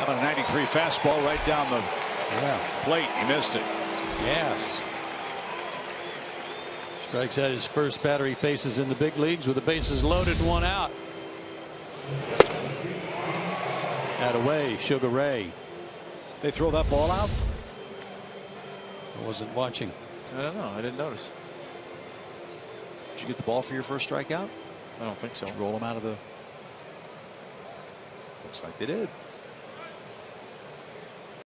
How about a 93 fastball right down the Yeah. plate? He missed it. Yes. Strikes out his first batter he faces in the big leagues with the bases loaded, one out. Out away, Sugar Ray. They throw that ball out. I wasn't watching. I don't know. I didn't notice. Did you get the ball for your first strikeout? I don't think so. Roll him out of the. Looks like they did.